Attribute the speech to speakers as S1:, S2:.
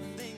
S1: Monday.